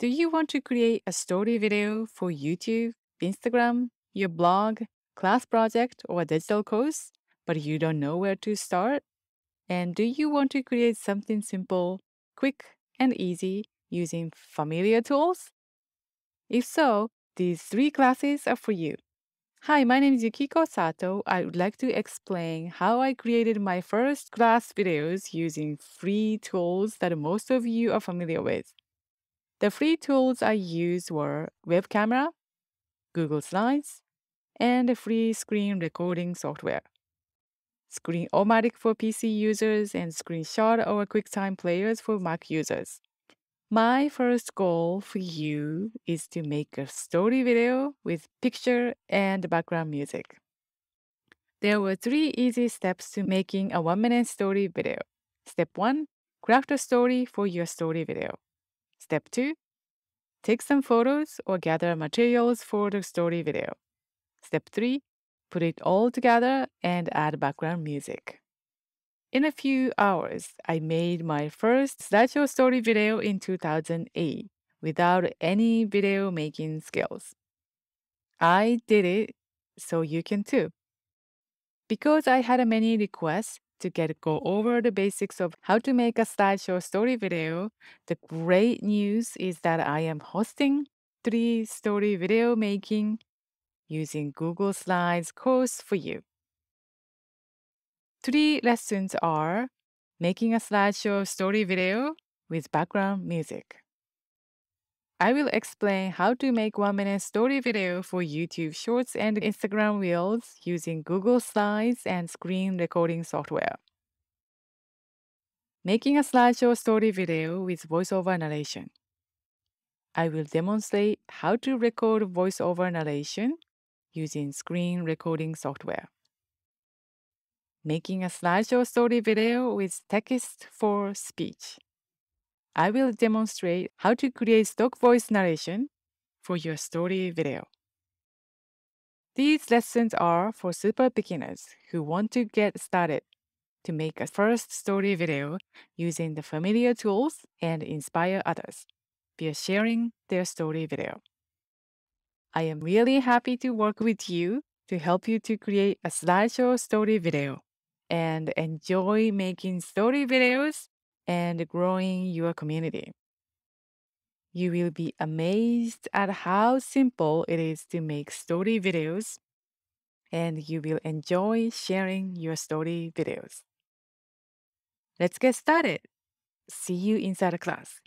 Do you want to create a story video for YouTube, Instagram, your blog, class project, or a digital course, but you don't know where to start? And do you want to create something simple, quick, and easy using familiar tools? If so, these three classes are for you. Hi, my name is Yukiko Sato. I would like to explain how I created my first class videos using free tools that most of you are familiar with. The free tools I used were web camera, Google Slides, and a free screen recording software. Screen-O-Matic for PC users and Screenshot or QuickTime players for Mac users. My first goal for you is to make a story video with picture and background music. There were three easy steps to making a one minute story video. Step one, craft a story for your story video. Step two, take some photos or gather materials for the story video. Step three, put it all together and add background music. In a few hours, I made my first slideshow story video in 2008 without any video making skills. I did it, so you can too. Because I had a many requests to get go over the basics of how to make a slideshow story video, the great news is that I am hosting three story video making using Google Slides course for you. Three lessons are making a slideshow story video with background music. I will explain how to make one minute story video for YouTube Shorts and Instagram Reels using Google Slides and screen recording software. Making a slideshow story video with voiceover narration. I will demonstrate how to record voiceover narration using screen recording software making a slideshow story video with text for speech. I will demonstrate how to create stock voice narration for your story video. These lessons are for super beginners who want to get started to make a first story video using the familiar tools and inspire others via sharing their story video. I am really happy to work with you to help you to create a slideshow story video and enjoy making story videos and growing your community. You will be amazed at how simple it is to make story videos, and you will enjoy sharing your story videos. Let's get started. See you inside the class.